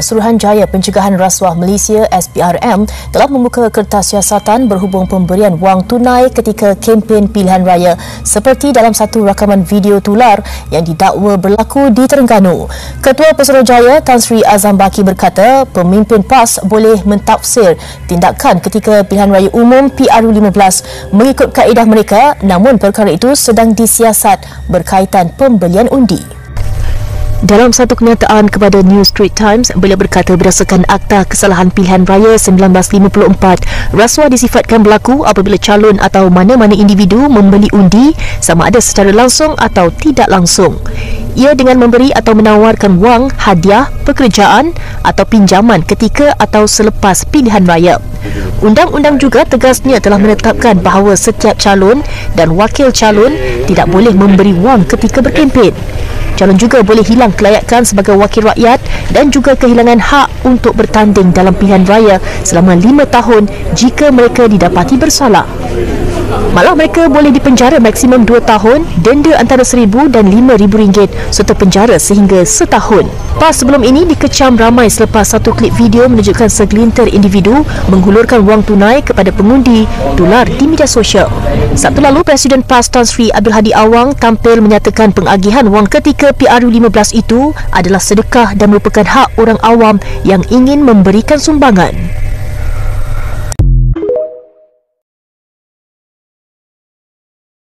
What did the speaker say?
Suruhanjaya Pencegahan Rasuah Malaysia SPRM telah membuka kertas siasatan berhubung pemberian wang tunai ketika kempen pilihan raya seperti dalam satu rakaman video tular yang didakwa berlaku di Terengganu. Ketua Pesuruhjaya Tan Sri Azam Baki berkata pemimpin PAS boleh mentafsir tindakan ketika pilihan raya umum PRU15 mengikut kaedah mereka namun perkara itu sedang disiasat berkaitan pembelian undi. Dalam satu kenyataan kepada New Street Times, beliau berkata berdasarkan Akta Kesalahan Pilihan Raya 1954, rasuah disifatkan berlaku apabila calon atau mana-mana individu membeli undi sama ada secara langsung atau tidak langsung. Ia dengan memberi atau menawarkan wang, hadiah, pekerjaan atau pinjaman ketika atau selepas pilihan raya. Undang-undang juga tegasnya telah menetapkan bahawa setiap calon dan wakil calon tidak boleh memberi wang ketika berkempen. Calon juga boleh hilang kelayakan sebagai wakil rakyat dan juga kehilangan hak untuk bertanding dalam pilihan raya selama lima tahun jika mereka didapati bersalah. Malah mereka boleh dipenjara maksimum 2 tahun, denda antara RM1,000 dan RM5,000 ringgit serta penjara sehingga setahun. PAS sebelum ini dikecam ramai selepas satu klip video menunjukkan segelintir individu menghulurkan wang tunai kepada pengundi dolar di media sosial. Sabtu lalu, Presiden PAS Tan Sri Abdul Hadi Awang tampil menyatakan pengagihan wang ketika PRU15 itu adalah sedekah dan merupakan hak orang awam yang ingin memberikan sumbangan.